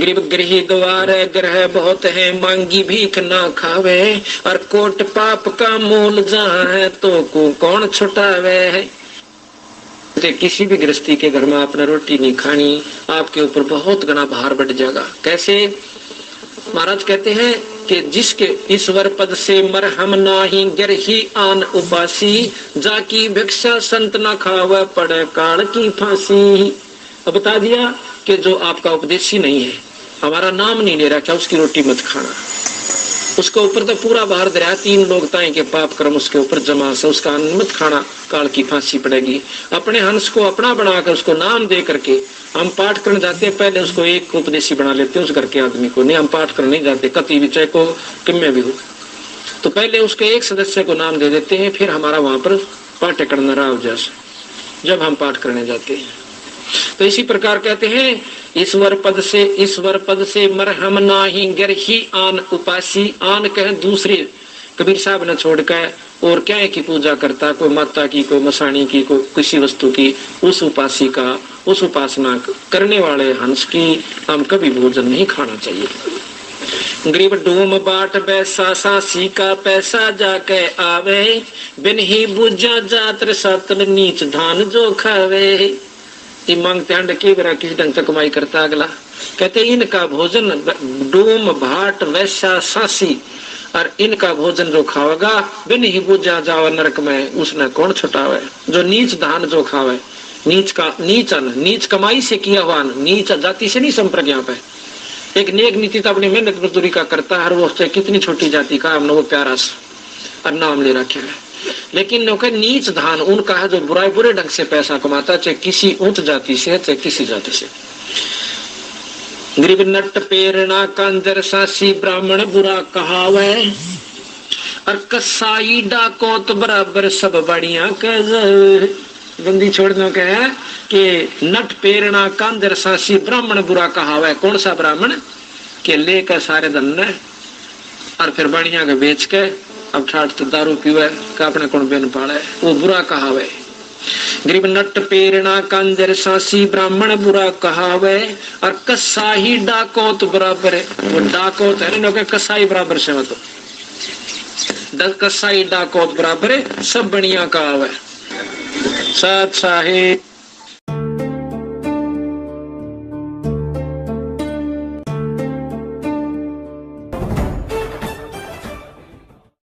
गरीब गृह द्वार ग्रह बहुत है, मांगी भीख ना खावे, और कोट पाप का मूल जहाँ है तो को कौन छुटावे? है तो किसी भी गृहस्थी के घर में आपने रोटी नहीं खानी, आपके ऊपर बहुत गना भार बढ़ जाएगा। कैसे? महाराज कहते हैं कि जिसके ईश्वर पद से मर हम नाही गर ही आन उपासी, जाकी भिक्षा संत न खावे, पड़े काल की फांसी। अब बता दिया कि जो आपका उपदेशी नहीं है हमारा नाम नहीं ले क्या उसकी रोटी मत खाना। उसके ऊपर तो पूरा बाहर दरिया, तीन लोग ताए के पाप कर्म उसके ऊपर जमा से उसका अन्न मत खाना, काल की फांसी पड़ेगी। अपने हंस को अपना बनाकर उसको नाम दे करके हम पाठ करने जाते हैं, पहले उसको एक उपदेशी बना लेते हैं, उस घर के आदमी को। नहीं, हम पाठ करने नहीं जाते, कति भी, चाहे को किम्मे भी हो। तो पहले उसके एक सदस्य को नाम दे देते हैं, फिर हमारा वहाँ पर पाठ करना रहा जैसे, जब हम पाठ करने जाते हैं। तो इसी प्रकार कहते हैं ईश्वर पद से, ईश्वर पद से मरहम नाही, गर ही आन उपासी। आन कह दूसरे। कबीर साहब ने छोड़कर और क्या है की पूजा करता, कोई माता की, कोई मसाणी की, कोई किसी वस्तु की, उस उपासी का, उस उपासना करने वाले हंस की, हम कभी भोजन नहीं खाना चाहिए। गरीब डूम बाट बैसा, सासी का पैसा जाके आवे, बिन ही बुझा जात्र सतल नीच धान जो खावे। ये मांगते अंड की बरा किस ढंग से कमाई करता अगला। कहते इनका भोजन डूम, भाट वैसा सासी, और इनका भोजन जो खावेगा बिन ही बुझा जावा नरक में, उसने कौन छुटावे? जो नीच धान जो खावे, नीच का, नीच अन्न, नीच कमाई से किया हुआ नीच जाति से नहीं संपर्क यहाँ पे। एक नेक नीति तो अपनी मेहनत मजदूरी का करता है हर वो कितनी छोटी जाति का, हमने वो प्यारा और नाम ले रखे है। लेकिन नौके नीच धान, उनका है जो बुराई, बुरे ढंग से पैसा कमाता चाहे किसी ऊंच जाति से चाहे किसी जाति से। गरीब नट पेरणा कंजर सासी, ब्राह्मण बुरा कहावे। और कसाई डाको तो बराबर सब बढ़िया बंदी छोड़ दो, कह कि नट पेरणा कांदर सासी, ब्राह्मण बुरा कहावे। कौन सा ब्राह्मण? के लेकर सारे धन और फिर बढ़िया के बेच के अब ठाठ तो दारू पीवे का अपने कौन बेन पाले? वो बुरा कहावे। गरीब नट पेरणा कंजर सासी ब्राह्मण बुरा कहावे, और कसाई डाको तो बराबर है। वो डाको तो है ना कसाई बराबर से मतलब कसाई डाको बराबर है, सब बढ़िया कहावे। साथ साहिब।